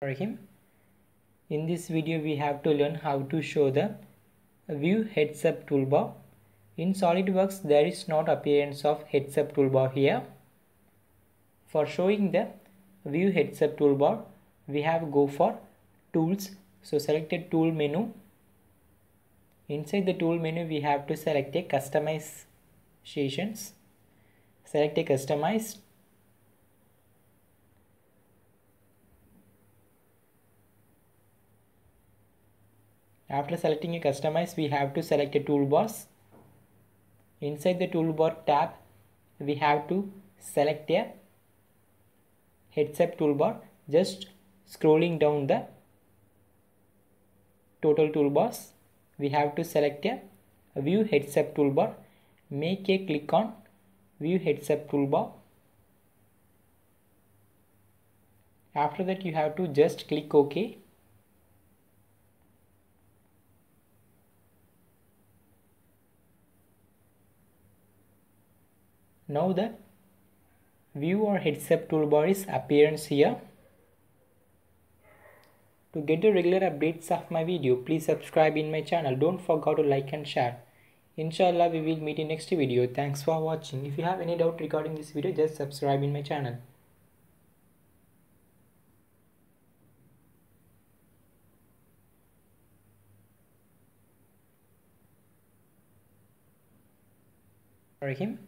for him. In this video we have to learn how to show the view heads up toolbar. In SolidWorks there is not appearance of heads up toolbar here. For showing the view heads up toolbar we have go for tools. So select a tool menu. Inside the tool menu we have to select a customizations. Select a customize After selecting a customize, we have to select a toolbars. Inside the toolbar tab, we have to select a heads up toolbar. Just scrolling down the total toolbars, we have to select a view heads up toolbar. Make a click on view heads up toolbar. After that, you have to just click OK Now the view or heads up toolbar is appearance here. To get the regular updates of my video, please subscribe in my channel. Don't forget to like and share. Inshallah, we will meet in next video. Thanks for watching. If you have any doubt regarding this video, just subscribe in my channel. For him.